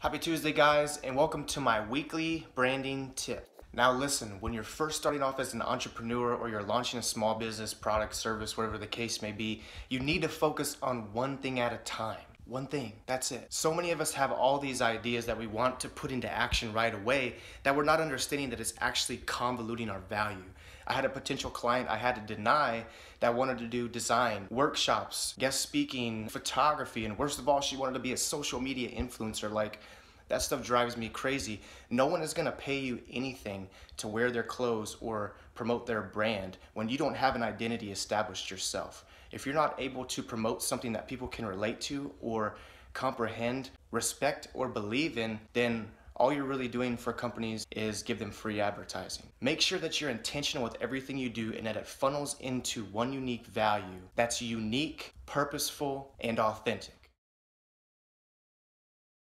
Happy Tuesday, guys, and welcome to my weekly branding tip. Now, listen, when you're first starting off as an entrepreneur or you're launching a small business, product, service, whatever the case may be, you need to focus on one thing at a time. One thing, that's it. So many of us have all these ideas that we want to put into action right away that we're not understanding that it's actually convoluting our value. I had a potential client I had to deny that wanted to do design, workshops, guest speaking, photography, and worst of all, she wanted to be a social media influencer. Like, that stuff drives me crazy. No one is gonna pay you anything to wear their clothes or promote their brand when you don't have an identity established yourself. If you're not able to promote something that people can relate to or comprehend, respect, or believe in, then all you're really doing for companies is give them free advertising. Make sure that you're intentional with everything you do and that it funnels into one unique value that's unique, purposeful, and authentic.